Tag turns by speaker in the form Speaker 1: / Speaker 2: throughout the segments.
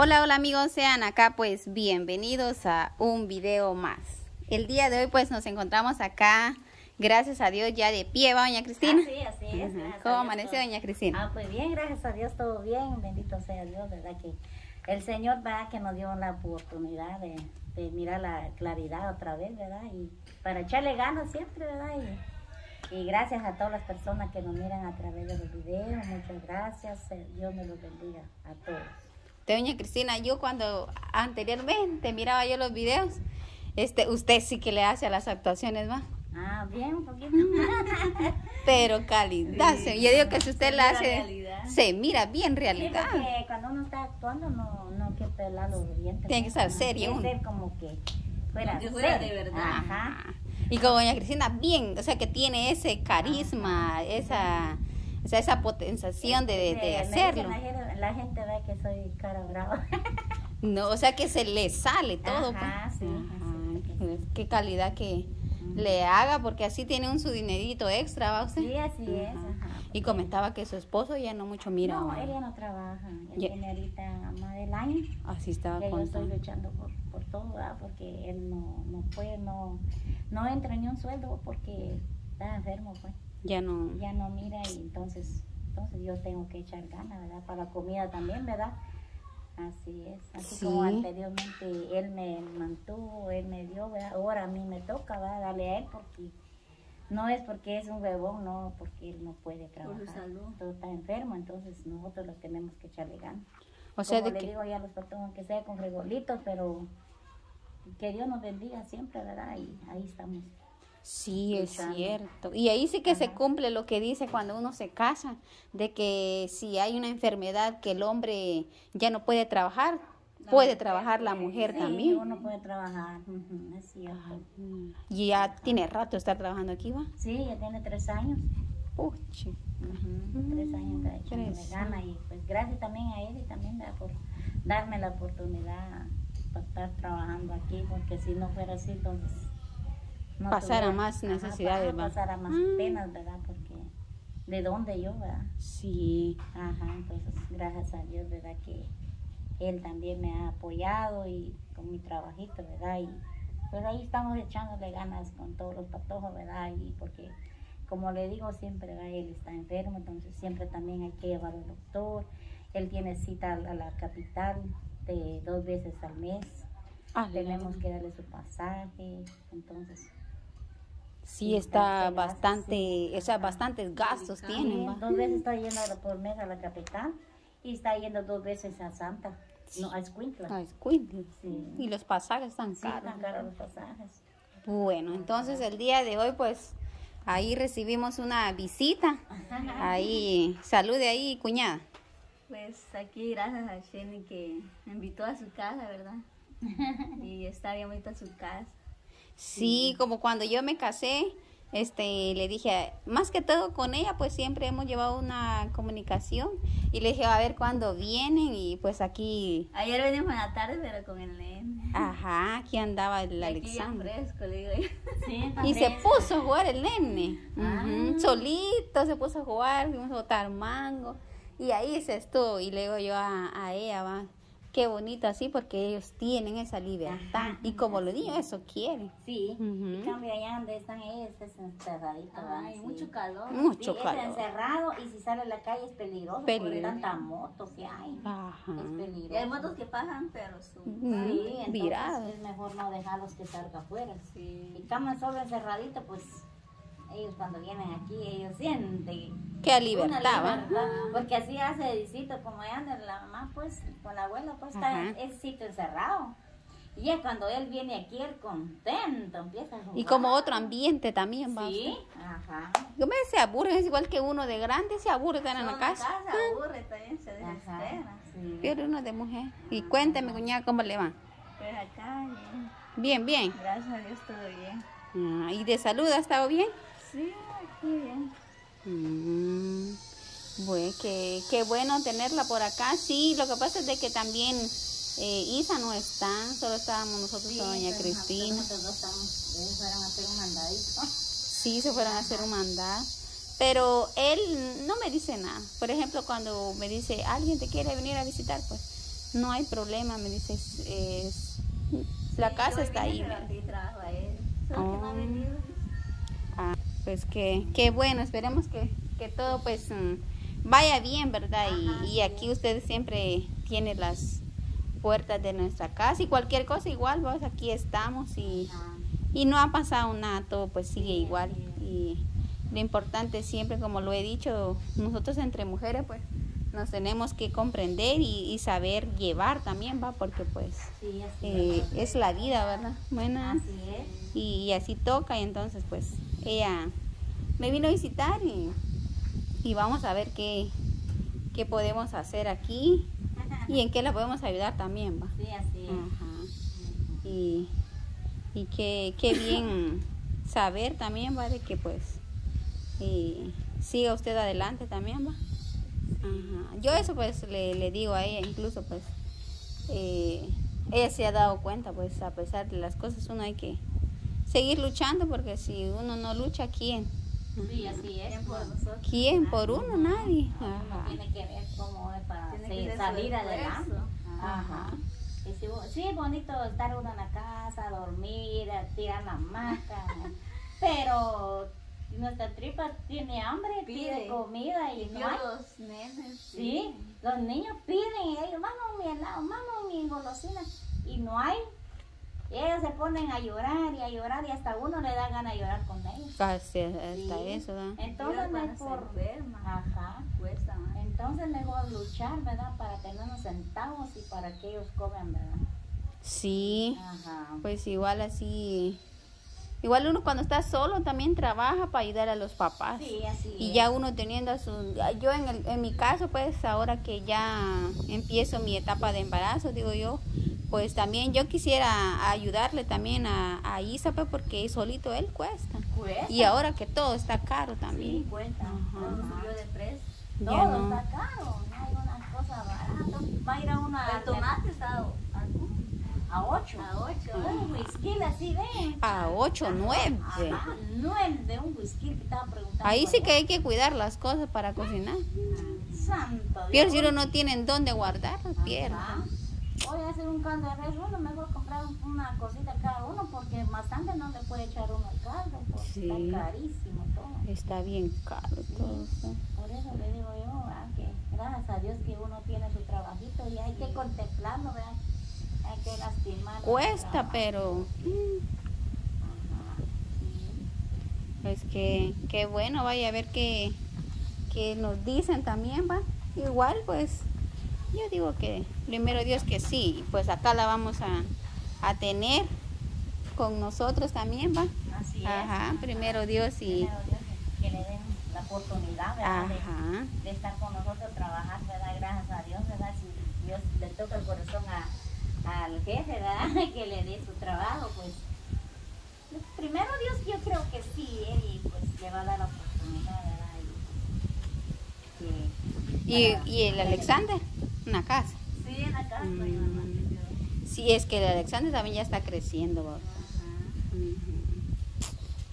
Speaker 1: Hola, hola amigos, sean acá pues bienvenidos a un video más. El día de hoy pues nos encontramos acá, gracias a Dios ya de pie, ¿va doña Cristina?
Speaker 2: Ah, sí, así es. Gracias
Speaker 1: ¿Cómo amaneció
Speaker 2: todo-
Speaker 1: doña Cristina?
Speaker 2: Ah, pues bien, gracias a Dios, todo bien. Bendito sea Dios, ¿verdad? Que el Señor va que nos dio la oportunidad de, de mirar la claridad otra vez, ¿verdad? Y para echarle ganas siempre, ¿verdad? Y, y gracias a todas las personas que nos miran a través de los videos. Muchas gracias. Dios me los bendiga a todos.
Speaker 1: De doña Cristina, yo cuando anteriormente miraba yo los videos, este, usted sí que le hace a las actuaciones, ¿va?
Speaker 2: Ah, bien, un poquito.
Speaker 1: Pero calidad,
Speaker 2: Sí.
Speaker 1: se- yo digo que si usted la hace,
Speaker 2: realidad.
Speaker 1: se mira bien
Speaker 2: Sí,
Speaker 1: realidad.
Speaker 2: porque cuando uno está actuando no, no hay que pelar los dientes.
Speaker 1: Tiene que estar serio
Speaker 2: Tiene que ser como que fuera,
Speaker 3: que fuera de verdad.
Speaker 2: Ajá.
Speaker 1: Y como doña Cristina, bien, o sea que tiene ese carisma, esa, o sea, esa potenciación de, de- hacerlo.
Speaker 2: La gente, ve que soy cara brava.
Speaker 1: No, o sea que se le sale todo.
Speaker 2: Ajá,
Speaker 1: pues.
Speaker 2: sí,
Speaker 1: Ajá,
Speaker 2: es.
Speaker 1: Qué calidad que le haga, porque así tiene un su dinerito extra, ¿va usted?
Speaker 2: Sí, así es.
Speaker 1: Ajá.
Speaker 2: Ajá,
Speaker 1: Y comentaba que su esposo ya no mucho mira.
Speaker 2: no, ya no trabaja. Él
Speaker 1: Ya.
Speaker 2: tiene ahorita más del año.
Speaker 1: Así estaba
Speaker 2: Que yo estoy luchando por, por todo, ¿verdad? Porque él no, no puede, no, no entra ni un sueldo porque está enfermo, pues.
Speaker 1: Ya no.
Speaker 2: ya no mira y entonces entonces yo tengo que echar ganas, ¿verdad? Para la comida también, ¿verdad? Así es, así
Speaker 1: Sí.
Speaker 2: como anteriormente él me mantuvo, él me dio, ¿verdad? Ahora a mí me toca, ¿verdad? Darle a él porque no es porque es un huevón, no, porque él no puede trabajar.
Speaker 3: su salud.
Speaker 2: Todo está enfermo, entonces nosotros los tenemos que echarle ganas.
Speaker 1: O sea,
Speaker 2: como
Speaker 1: de
Speaker 2: le
Speaker 1: que.
Speaker 2: digo ya los patrones que sea con frijolitos, pero que Dios nos bendiga siempre, ¿verdad? Y ahí estamos.
Speaker 1: Sí, es cierto. Y ahí sí que se cumple lo que dice cuando uno se casa, de que si hay una enfermedad que el hombre ya no puede trabajar, puede trabajar la mujer
Speaker 2: Sí,
Speaker 1: también.
Speaker 2: uno puede trabajar, es cierto.
Speaker 1: Y ya tiene rato estar trabajando aquí, ¿va?
Speaker 2: Sí, ya tiene tres años.
Speaker 1: Puchi.
Speaker 2: ujú, Tres años está echándole
Speaker 1: tres
Speaker 2: gana y pues gracias también a él y también por darme la oportunidad para estar trabajando aquí, porque si no fuera así, entonces... no
Speaker 1: Pasara
Speaker 2: tuviera-
Speaker 1: más necesidades,
Speaker 2: ajá. Pasara más
Speaker 1: Ah.
Speaker 2: penas, ¿verdad? Porque de dónde yo, ¿verdad?
Speaker 1: Sí.
Speaker 2: Ajá, entonces gracias a Dios, ¿verdad? Que él también me ha apoyado y con mi trabajito, ¿verdad? Y pues ahí estamos echándole ganas con todos los patojos, ¿verdad? Y porque, como le digo siempre, ¿verdad? Él está enfermo, entonces siempre también hay que llevarlo al doctor. Él tiene cita a la capital de dos veces al mes.
Speaker 1: Ah,
Speaker 2: Tenemos que darle su pasaje, entonces...
Speaker 1: Sí, está
Speaker 2: bastante
Speaker 1: bastante, o sea, bastantes gastos tienen,
Speaker 2: dos veces está yendo por mes a la capital y está yendo dos veces a Santa, no, a Escuintla.
Speaker 1: Ay, cuide.
Speaker 2: Sí.
Speaker 1: Y los pasajes están
Speaker 2: Sí,
Speaker 1: caros.
Speaker 2: están caros los pasajes.
Speaker 1: Bueno, entonces el día de hoy, pues, ahí recibimos una visita. Ahí, salude ahí, cuñada.
Speaker 3: Pues aquí gracias a Jenny que me invitó a su casa, ¿verdad? Y está bien bonita su casa.
Speaker 1: Sí, como cuando yo me casé, este, le dije, más que todo con ella, pues siempre hemos llevado una comunicación. Y le dije, a ver cuándo vienen. Y pues aquí,
Speaker 3: Ayer venimos en la tarde, pero con el nene.
Speaker 1: ajá, aquí andaba el
Speaker 3: fresco, le digo yo.
Speaker 2: Sí,
Speaker 1: Y se puso a jugar el nene.
Speaker 2: Ah.
Speaker 1: Solito se puso a jugar, fuimos a botar mango. Y ahí se estuvo. Y le digo yo a, a ella, va, qué bonito así, porque ellos tienen esa libertad.
Speaker 2: Ajá.
Speaker 1: Y como lo digo, eso quieren.
Speaker 2: Sí,
Speaker 1: Ujú.
Speaker 2: en cambio allá donde están ellos es encerradito.
Speaker 3: Ay,
Speaker 2: Sí.
Speaker 3: mucho calor.
Speaker 1: Mucho
Speaker 2: Sí, es
Speaker 1: calor.
Speaker 2: encerrado y si sale a la calle es peligroso,
Speaker 1: Peligroso.
Speaker 2: por tanta moto que hay.
Speaker 1: Ajá.
Speaker 2: Es peligroso.
Speaker 3: Y hay motos que pasan, pero son...
Speaker 1: Mm,
Speaker 2: Sí, entonces es mejor no dejarlos que salga afuera.
Speaker 3: Sí.
Speaker 2: Y caman solo encerradito, pues ellos cuando vienen aquí, ellos sienten una
Speaker 1: libertad,
Speaker 2: porque así hace Edicito, como ella anda la mamá, pues con la abuela, pues
Speaker 1: Ajá.
Speaker 2: está el sitio encerrado. Y ya cuando él viene aquí, él contento, empieza a jugar.
Speaker 1: Y como otro ambiente también, va.
Speaker 2: Sí,
Speaker 1: usted.
Speaker 2: ajá.
Speaker 1: Yo me se aburren, es igual que uno de grande, se aburre estar en la
Speaker 3: Solo
Speaker 1: casa.
Speaker 3: aburre también, se desespera.
Speaker 2: sí.
Speaker 1: Pero uno de mujer. Y cuénteme, cuñada, ¿cómo le va?
Speaker 3: Pues acá, bien.
Speaker 1: Bien, bien.
Speaker 3: gracias a Dios, todo bien.
Speaker 1: Ah, ¿Y de salud ha estado bien?
Speaker 3: Sí, aquí bien.
Speaker 1: Mm, bueno, qué, qué bueno tenerla por acá. Sí, lo que pasa es de que también eh, Isa no está, solo estábamos nosotros
Speaker 2: Sí,
Speaker 1: con doña
Speaker 2: pero
Speaker 1: Cristina.
Speaker 2: Nosotros dos estamos, ellos fueron a hacer un mandadito.
Speaker 1: Sí, se fueron a hacer un mandado. Pero él no me dice nada. Por ejemplo, cuando me dice, alguien te quiere venir a visitar, pues no hay problema, me dice, es, es- la casa está ahí.
Speaker 3: trabajo a él. Solo que no ha
Speaker 1: Oh.
Speaker 3: venido.
Speaker 1: Ah, pues que, que bueno, esperemos que, que todo pues mm, vaya bien, ¿verdad? Y, y aquí usted siempre tiene las puertas de nuestra casa y cualquier cosa igual, vos aquí estamos y, y no ha pasado nada, todo pues sigue igual. Y lo importante siempre, como lo he dicho, nosotros entre mujeres pues nos tenemos que comprender y, y saber llevar también, ¿va? Porque pues
Speaker 2: Sí,
Speaker 1: eh, es la vida, ¿verdad? Buenas
Speaker 2: Así es.
Speaker 1: y, y así toca y entonces pues ella me vino a visitar y, y vamos a ver qué, qué podemos hacer aquí y en qué la podemos ayudar también va
Speaker 2: Sí, así es.
Speaker 1: Ajá. y, y qué, qué bien saber también va de que pues eh, siga usted adelante también va Ajá. yo eso pues le, le digo a ella incluso pues eh, ella se ha dado cuenta pues a pesar de las cosas uno hay que seguir luchando porque si uno no lucha quién
Speaker 2: Sí, así es.
Speaker 3: Bien por nosotros.
Speaker 1: quién por uno nadie Ajá.
Speaker 2: tiene que ver cómo es para salir adelante.
Speaker 1: Ajá.
Speaker 2: Ajá. Y si sí, es bonito estar uno en la casa, dormir, tirar la hamaca, pero nuestra tripa tiene hambre, pide,
Speaker 3: Pide.
Speaker 2: comida y
Speaker 3: Y
Speaker 2: no hay.
Speaker 3: los nenes.
Speaker 2: Sí, los niños piden y ellos, mamá, mi helado, mamá, mi golosina, y no hay. Y ellos se ponen a llorar y a llorar y hasta uno le da ganas de llorar con ellos.
Speaker 1: casi hasta
Speaker 2: Sí.
Speaker 1: eso ¿verdad?
Speaker 2: Entonces mejor, ajá,
Speaker 3: Cuesta más.
Speaker 2: entonces mejor luchar, ¿verdad? Para tener unos centavos y para que ellos coman, ¿verdad?
Speaker 1: sí
Speaker 2: Ajá.
Speaker 1: pues igual así igual uno cuando está solo también trabaja para ayudar a los papás
Speaker 2: Sí, así
Speaker 1: y
Speaker 2: es.
Speaker 1: ya uno teniendo a su yo en, el, en mi caso pues ahora que ya empiezo mi etapa de embarazo digo yo pues también yo quisiera ayudarle también a, a Isa pues porque solito él cuesta
Speaker 2: Cuesta.
Speaker 1: y ahora que todo está caro
Speaker 2: Sí,
Speaker 1: también
Speaker 2: cuesta.
Speaker 3: Todo
Speaker 2: Ajá.
Speaker 3: subió de precio.
Speaker 2: Todo
Speaker 1: Ya no.
Speaker 2: está caro, no hay una cosa barata. Va a ir a una
Speaker 3: El tomate está a,
Speaker 2: a 8.
Speaker 3: a 8.
Speaker 2: Un whisky así de.
Speaker 1: a 8 9
Speaker 2: Ajá, nueve de un whisky que estaba preguntando.
Speaker 1: ahí sí que hay que cuidar las cosas para cocinar.
Speaker 2: Santo
Speaker 1: pero
Speaker 2: Dios.
Speaker 1: si uno no tiene en dónde guardar pierde.
Speaker 2: Voy a hacer un caldo de res, uno mejor comprar un- una cosita cada uno porque bastante no le puede echar uno al caldo, porque
Speaker 1: Sí.
Speaker 2: está carísimo todo.
Speaker 1: está bien caro todo.
Speaker 2: Por eso le digo yo, ah, que gracias a Dios que uno tiene su trabajito y hay que contemplarlo, ¿verdad? Hay que lastimar.
Speaker 1: cuesta pero pues que, que bueno, vaya a ver qué, qué nos dicen también, va. Igual, pues, yo digo que primero Dios que sí, pues acá la vamos a, a tener con nosotros también, va.
Speaker 2: Así es.
Speaker 1: Ajá, primero Dios y...
Speaker 2: Primero Dios que, le den la oportunidad, ¿verdad? De-
Speaker 1: Ajá,
Speaker 2: De, estar con nosotros, trabajar, ¿verdad? Gracias a Dios, ¿verdad? Si Dios le toca el corazón a, al jefe, ¿verdad? que le dé su trabajo, pues. Primero Dios, yo creo que sí, él y, pues le va a dar la oportunidad, ¿verdad? Y, que-
Speaker 1: y,
Speaker 2: para-
Speaker 1: y el Alexander, una casa.
Speaker 3: Sí, en la casa.
Speaker 1: Mm.
Speaker 3: mi mamá.
Speaker 1: Sí, es que el Alexander también ya está creciendo.
Speaker 3: Ajá.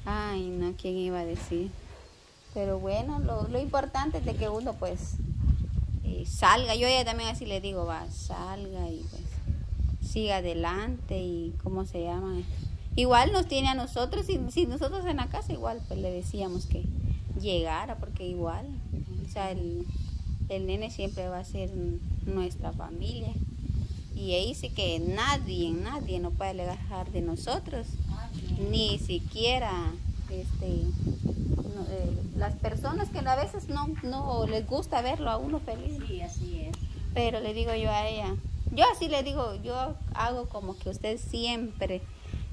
Speaker 1: Ay, no, ¿quién iba a decir? Pero bueno, lo, lo importante es de que uno pues eh, salga. Yo ella también así le digo, va, salga y pues siga adelante y cómo se llama. Igual nos tiene a nosotros, y si nosotros en la casa igual pues le decíamos que llegara, porque igual, o sea, el, el nene siempre va a ser nuestra familia. Y ahí sí que nadie, nadie nos puede alejar de nosotros ni siquiera este no, eh, las personas que a veces no no les gusta verlo a uno feliz
Speaker 2: Sí, así es.
Speaker 1: pero le digo yo a ella yo así le digo yo hago como que usted siempre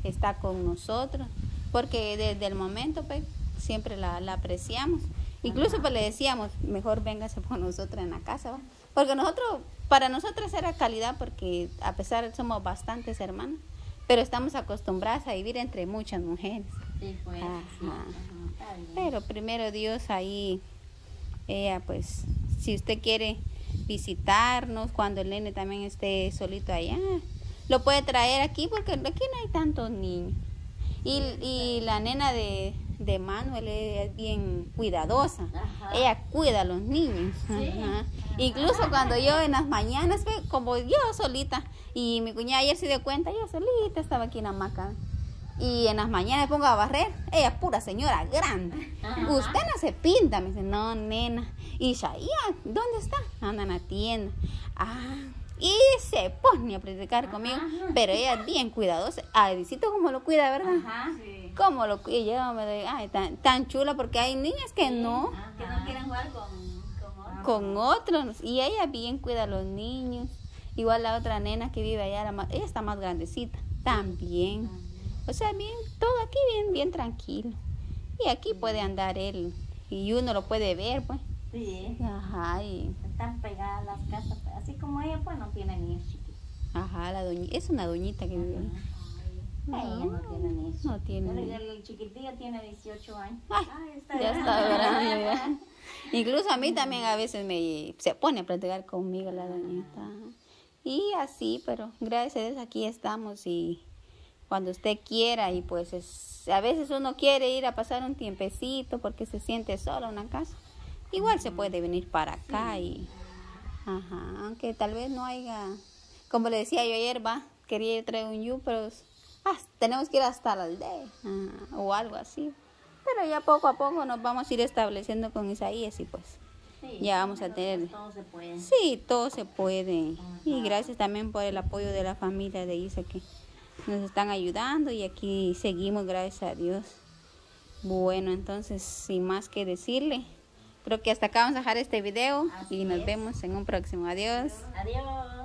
Speaker 1: está con nosotros porque desde el momento pues siempre la, la apreciamos incluso pues le decíamos mejor véngase por nosotros en la casa ¿va? Porque nosotros para nosotros era calidad porque a pesar somos bastantes hermanos pero estamos acostumbradas a vivir entre muchas mujeres
Speaker 2: Sí, pues. sí,
Speaker 1: Ajá. pero primero Dios ahí, ella pues, si usted quiere visitarnos cuando el nene también esté solito allá, lo puede traer aquí porque aquí no hay tantos niños. Y, y la nena de, de Manuel es bien cuidadosa.
Speaker 2: Ajá.
Speaker 1: Ella cuida a los niños. Ajá. Incluso cuando yo en las mañanas, como yo solita, y mi cuñada ayer se dio cuenta, yo solita estaba aquí en la hamaca. Y en las mañanas me pongo a barrer. Ella es pura señora grande. Usted no se pinta. Me dice, no, nena. Y Shaya, ¿dónde está? Anda en la tienda. Ah, y se pone a predicar conmigo. Pero ella es bien cuidadosa. A como lo cuida, ¿verdad?
Speaker 2: Ajá.
Speaker 3: Sí.
Speaker 1: ¿Cómo lo cuida? Yo me doy, ay, tan, tan chula porque hay niñas que no,
Speaker 3: Que no quieren jugar con, con otros.
Speaker 1: con otros. Y ella bien cuida a los niños. Igual la otra nena que vive allá, la más- ella está más grandecita, también. O sea, bien, todo aquí bien, bien tranquilo. Y aquí puede andar él. Y uno lo puede ver, pues.
Speaker 2: Sí.
Speaker 1: Ajá, y,
Speaker 2: Están pegadas las casas. Así como ella, pues no tiene niños chiquitos.
Speaker 1: ajá, la doña, es una doñita que vive ahí.
Speaker 2: Ella no tiene niños.
Speaker 1: No tiene
Speaker 2: El, el chiquitillo tiene 18 años.
Speaker 1: Ay,
Speaker 3: Ay, está
Speaker 1: ya
Speaker 3: grande.
Speaker 1: está grande, ya. Incluso a mí también a veces me se pone a platicar conmigo la doñita. Y así, pero gracias a Dios aquí estamos y cuando usted quiera y pues es, a veces uno quiere ir a pasar un tiempecito porque se siente solo en la casa. Igual se puede venir para acá y ajá, aunque tal vez no haya como le decía yo ayer, va, quería traer un yu, pero ah, tenemos que ir hasta la aldea ajá, o algo así. Pero ya poco a poco nos vamos a ir estableciendo con Isaías y pues
Speaker 2: Sí,
Speaker 1: ya vamos a tener...
Speaker 2: todo se puede.
Speaker 1: Sí, todo se puede. Y gracias también por el apoyo de la familia de Isa que nos están ayudando y aquí seguimos, gracias a Dios. Bueno, entonces, sin más que decirle, creo que hasta acá vamos a dejar este video
Speaker 2: Así
Speaker 1: y nos
Speaker 2: es.
Speaker 1: vemos en un próximo. Adiós.
Speaker 2: Adiós.